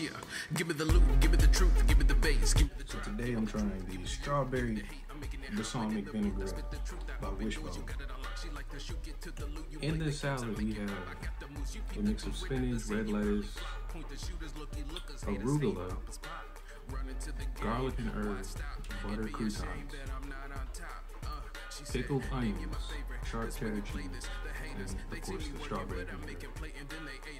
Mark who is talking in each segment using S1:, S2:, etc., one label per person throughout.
S1: Yeah, give me the loot, give me the truth, give me the bass, give me the
S2: So today I'm trying the strawberry balsamic vinaigrette by Wishbone. In this salad we have a mix of spinach, red lettuce, arugula, garlic and herbs, butter croutons, pickled onions, sharp cheddar cheese, and of course the strawberry vinaigrette.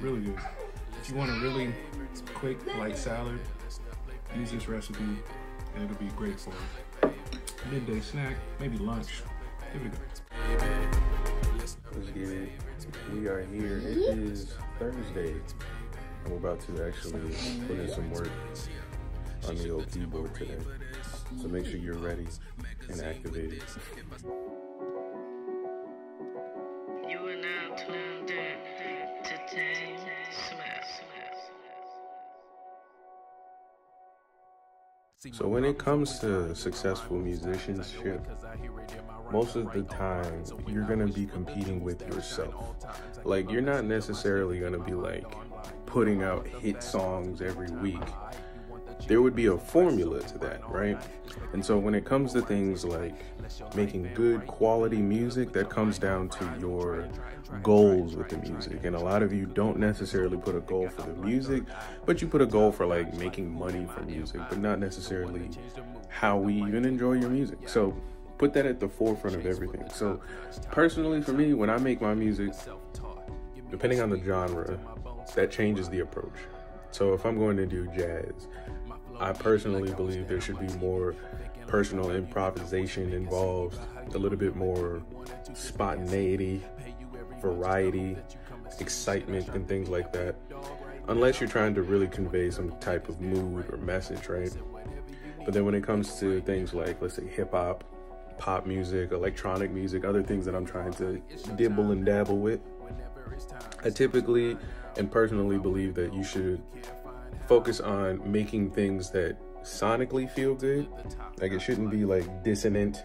S2: really good. If you want a really quick, light salad, use this recipe and it'll be great for midday snack, maybe lunch. Give it a go.
S3: Let's get it. We are here. It is Thursday. I'm about to actually put in some work on the old keyboard today. So make sure you're ready and activated.
S4: You are now tuned
S3: So when it comes to successful musicianship, most of the time you're gonna be competing with yourself. Like you're not necessarily gonna be like putting out hit songs every week. There would be a formula to that, right? And so when it comes to things like making good quality music, that comes down to your goals with the music. And a lot of you don't necessarily put a goal for the music, but you put a goal for like making money from music, but not necessarily how we even enjoy your music. So put that at the forefront of everything. So personally for me, when I make my music, depending on the genre, that changes the approach. So if I'm going to do jazz, I personally believe there should be more personal improvisation involved, a little bit more spontaneity, variety, excitement, and things like that. Unless you're trying to really convey some type of mood or message, right? But then when it comes to things like, let's say, hip hop, pop music, electronic music, other things that I'm trying to dibble and dabble with, I typically and personally believe that you should focus on making things that sonically feel good. Like it shouldn't be like dissonant,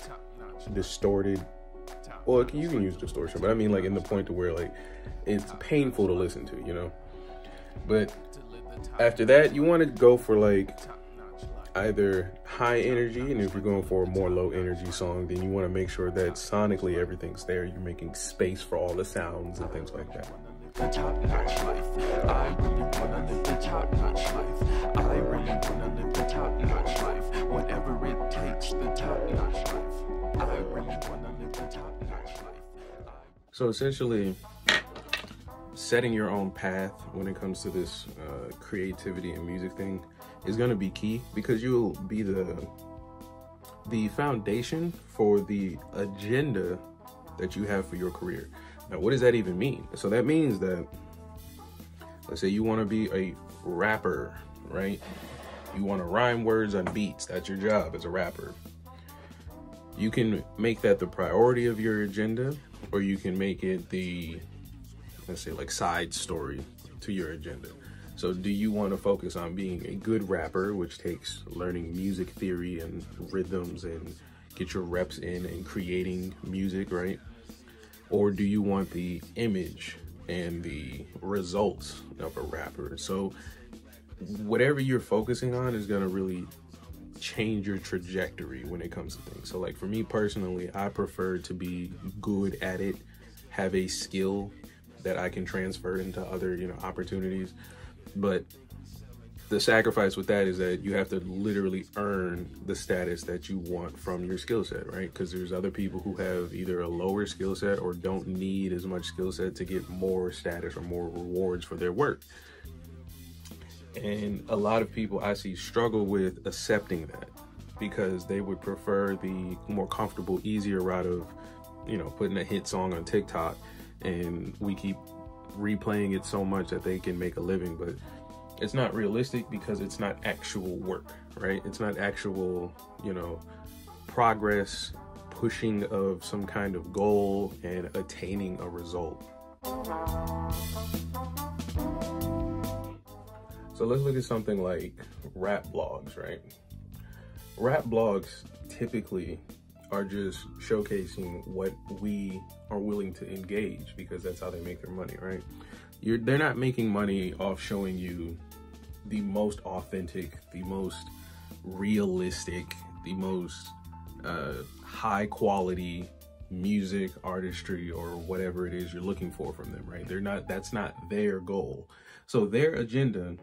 S3: distorted. Well, you can use distortion, but I mean like in the point to where like it's painful to listen to, you know. But after that, you want to go for like either high energy, and if you're going for a more low energy song, then you want to make sure that sonically everything's there. You're making space for all the sounds and things like that. So essentially, setting your own path when it comes to this uh, creativity and music thing is going to be key because you'll be the the foundation for the agenda that you have for your career. Now, what does that even mean? So that means that let's say you want to be a rapper, right? You want to rhyme words on beats. That's your job as a rapper. You can make that the priority of your agenda, or you can make it the let's say like side story to your agenda. So do you want to focus on being a good rapper, which takes learning music theory and rhythms and get your reps in and creating music, right? Or do you want the image and the results of a rapper? So whatever you're focusing on is going to really change your trajectory when it comes to things. So like for me personally, I prefer to be good at it, have a skill that I can transfer into other, you know, opportunities. But the sacrifice with that is that you have to literally earn the status that you want from your skill set, right? Because there's other people who have either a lower skill set or don't need as much skill set to get more status or more rewards for their work. And a lot of people I see struggle with accepting that. because they would prefer the more comfortable, easier route of, you know, putting a hit song on TikTok and we keep replaying it so much that they can make a living. But it's not realistic because it's not actual work, right? It's not actual, you know, progress, pushing of some kind of goal and attaining a result. So let's look at something like rap blogs, right? Rap blogs typically are just showcasing what we are willing to engage because that's how they make their money, right? You're they're not making money off showing you the most authentic, the most realistic, the most uh, high quality music, artistry, or whatever it is you're looking for from them, right? They're not, that's not their goal. So their agenda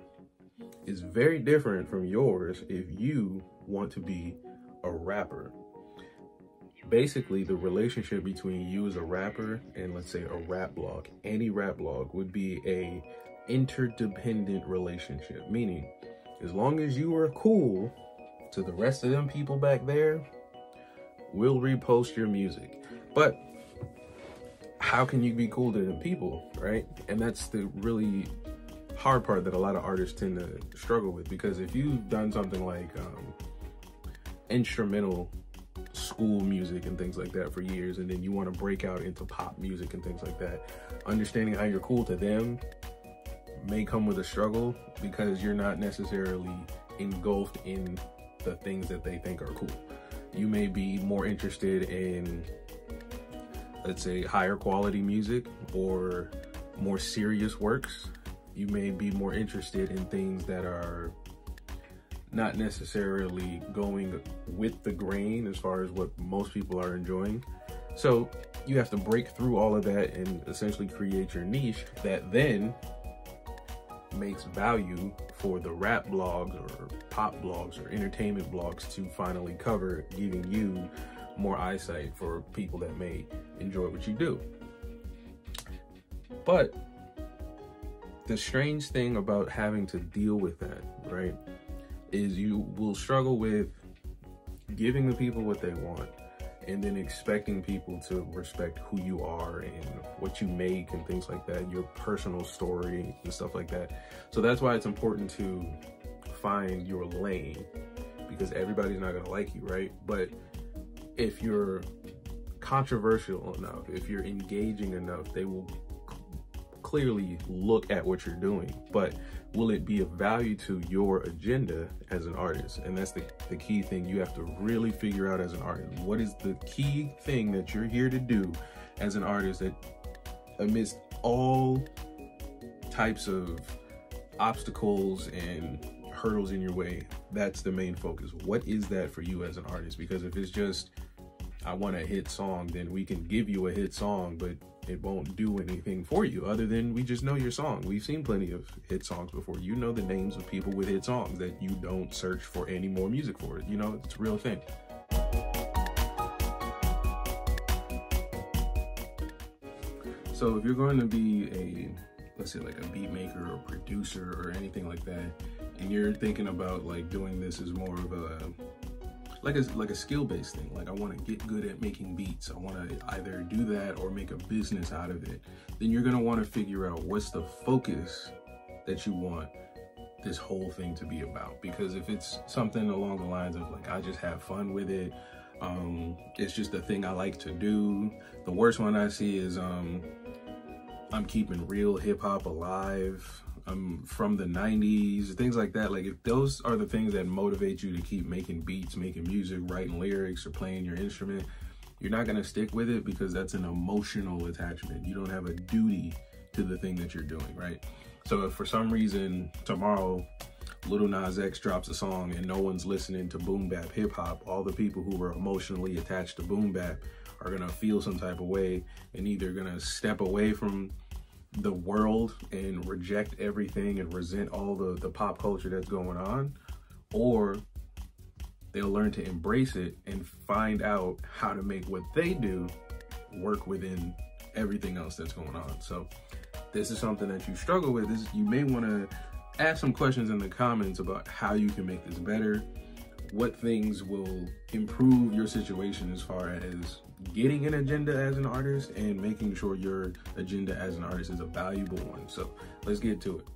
S3: is very different from yours if you want to be a rapper. Basically, the relationship between you as a rapper and let's say a rap blog, any rap blog would be a interdependent relationship, meaning as long as you are cool to the rest of them people back there, we'll repost your music. But how can you be cool to them people, right? And that's the really hard part that a lot of artists tend to struggle with because if you've done something like um, instrumental school music and things like that for years and then you want to break out into pop music and things like that understanding how you're cool to them may come with a struggle because you're not necessarily engulfed in the things that they think are cool. You may be more interested in let's say higher quality music or more serious works you may be more interested in things that are not necessarily going with the grain as far as what most people are enjoying. So you have to break through all of that and essentially create your niche that then makes value for the rap blogs or pop blogs or entertainment blogs to finally cover, giving you more eyesight for people that may enjoy what you do. But the strange thing about having to deal with that, right, is you will struggle with giving the people what they want and then expecting people to respect who you are and what you make and things like that, your personal story and stuff like that. So that's why it's important to find your lane because everybody's not going to like you, right? But if you're controversial enough, if you're engaging enough, they will clearly look at what you're doing, but will it be of value to your agenda as an artist? And that's the, the key thing you have to really figure out as an artist. What is the key thing that you're here to do as an artist that amidst all types of obstacles and hurdles in your way, that's the main focus. What is that for you as an artist? Because if it's just, I want a hit song, then we can give you a hit song, but it won't do anything for you other than we just know your song. We've seen plenty of hit songs before. You know the names of people with hit songs that you don't search for any more music for. You know, it's a real thing. So if you're going to be a, let's say like a beat maker or producer or anything like that, and you're thinking about like doing this as more of a like a like a skill based thing. Like I want to get good at making beats. I want to either do that or make a business out of it. Then you're gonna want to figure out what's the focus that you want this whole thing to be about. Because if it's something along the lines of like I just have fun with it, um, it's just a thing I like to do. The worst one I see is um, I'm keeping real hip hop alive um, from the 90s, things like that. Like, if those are the things that motivate you to keep making beats, making music, writing lyrics, or playing your instrument, you're not going to stick with it because that's an emotional attachment. You don't have a duty to the thing that you're doing, right? So, if for some reason tomorrow Little Nas X drops a song and no one's listening to boom bap hip hop, all the people who were emotionally attached to boom bap are gonna feel some type of way and either gonna step away from the world and reject everything and resent all the, the pop culture that's going on, or they'll learn to embrace it and find out how to make what they do work within everything else that's going on. So this is something that you struggle with. This you may want to ask some questions in the comments about how you can make this better, what things will improve your situation as far as getting an agenda as an artist and making sure your agenda as an artist is a valuable one. So let's get to it.